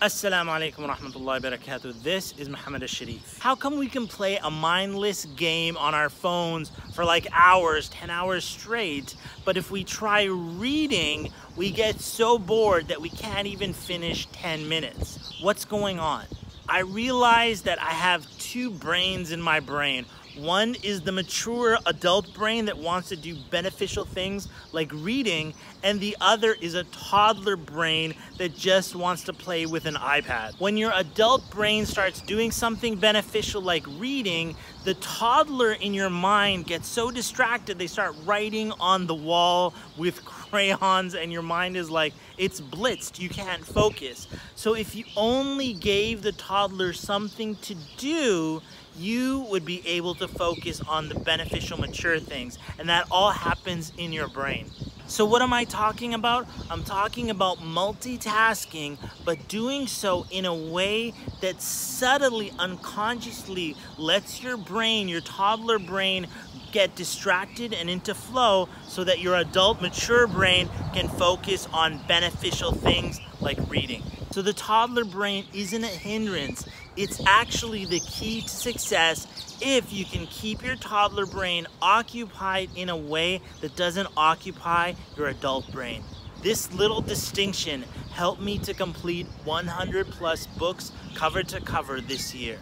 Assalamu alaikum wa rahmatullahi wa barakatuh. This is Muhammad Alshareef. How come we can play a mindless game on our phones for like hours, 10 hours straight, but if we try reading, we get so bored that we can't even finish 10 minutes? What's going on? I realize that I have two brains in my brain. One is the mature adult brain that wants to do beneficial things like reading, and the other is a toddler brain that just wants to play with an iPad. When your adult brain starts doing something beneficial like reading, the toddler in your mind gets so distracted they start writing on the wall with crayons and your mind is like, it's blitzed, you can't focus. So if you only gave the toddler something to do, you would be able to focus on the beneficial mature things and that all happens in your brain. So what am I talking about? I'm talking about multitasking, but doing so in a way that subtly, unconsciously lets your brain, your toddler brain, get distracted and into flow so that your adult, mature brain can focus on beneficial things like reading. So the toddler brain isn't a hindrance. It's actually the key to success if you can keep your toddler brain occupied in a way that doesn't occupy your adult brain. This little distinction helped me to complete 100 plus books cover to cover this year.